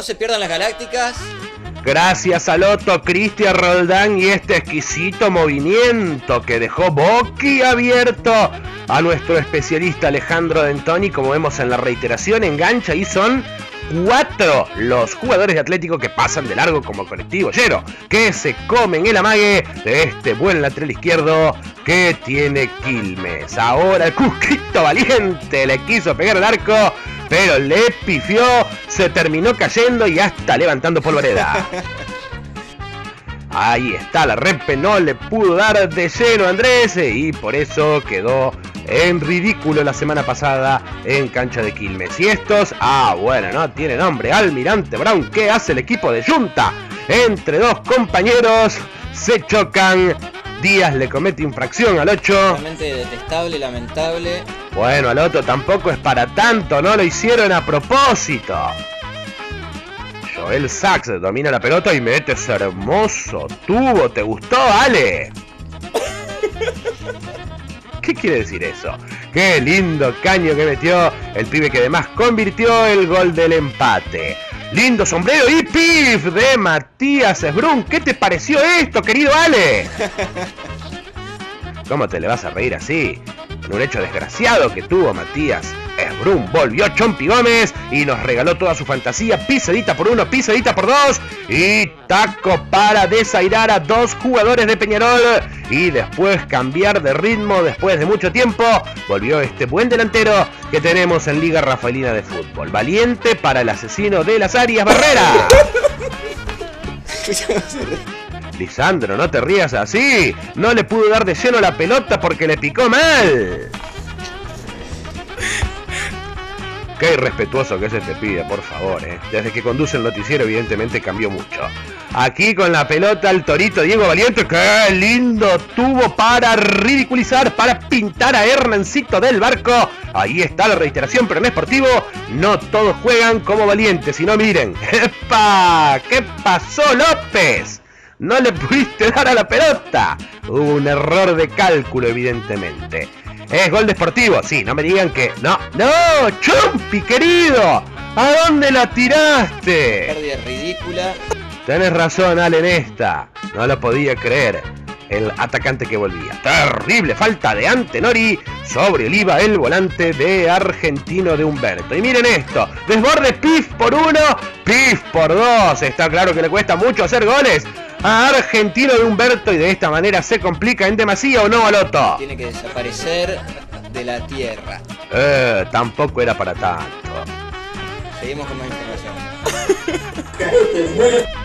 No se pierdan las galácticas. Gracias a Loto, Cristian Roldán y este exquisito movimiento que dejó boquiabierto a nuestro especialista Alejandro Dentoni, como vemos en la reiteración, engancha y son cuatro los jugadores de Atlético que pasan de largo como colectivo lleno, que se comen el amague de este buen lateral izquierdo que tiene Quilmes. Ahora el Cusquito Valiente le quiso pegar el arco, pero le pifió, se terminó cayendo y hasta levantando polvareda. Ahí está, la repe no le pudo dar de lleno a Andrés y por eso quedó en ridículo la semana pasada en cancha de Quilmes. Y estos, ah, bueno, no tiene nombre. Almirante Brown, ¿qué hace el equipo de Junta? Entre dos compañeros se chocan. Díaz le comete infracción al 8. Realmente detestable, lamentable. Bueno, al otro tampoco es para tanto, no lo hicieron a propósito. Joel Sachs domina la pelota y mete ese hermoso tubo. ¿Te gustó, Ale? ¿Qué quiere decir eso? Qué lindo caño que metió el pibe que además convirtió el gol del empate. Lindo sombrero y pif de Matías Esbrun. ¿Qué te pareció esto, querido Ale? ¿Cómo te le vas a reír así? En un hecho desgraciado que tuvo Matías Esbrum. Volvió Chompi Gómez y nos regaló toda su fantasía. Pisadita por uno, pisadita por dos. Y taco para desairar a dos jugadores de Peñarol. Y después cambiar de ritmo después de mucho tiempo. Volvió este buen delantero que tenemos en Liga Rafaelina de Fútbol. Valiente para el asesino de las Arias Barrera. Lisandro, no te rías así. No le pudo dar de lleno la pelota porque le picó mal. Qué irrespetuoso que es este pide, por favor. ¿eh? Desde que conduce el noticiero, evidentemente cambió mucho. Aquí con la pelota el torito Diego Valiente. Qué lindo tuvo para ridiculizar, para pintar a Hernancito del barco. Ahí está la reiteración, pero en esportivo no todos juegan como valientes, sino miren. ¡Epa! ¿Qué pasó, López? No le pudiste dar a la pelota. Un error de cálculo, evidentemente. Es gol deportivo. Sí, no me digan que. No, no, Chumpi, querido. ¿A dónde la tiraste? Pérdida ridícula. Tenés razón, Ale, en esta. No lo podía creer. El atacante que volvía. Terrible falta de Antenori sobre Oliva, el volante de Argentino de Humberto. Y miren esto. Desborde Pif por uno, Pif por dos. Está claro que le cuesta mucho hacer goles a Argentino de Humberto y de esta manera se complica en demasía o no, Aloto. Tiene que desaparecer de la tierra. Eh, tampoco era para tanto. Seguimos con más información.